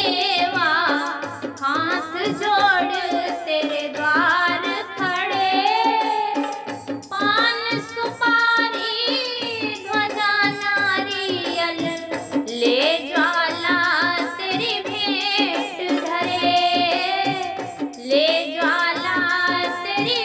सेवा हाथ जोड़, तेरे द्वार पान सुपारी नारियल, ले ज्वाला तेरी भेंट ले ज्वाला तेरी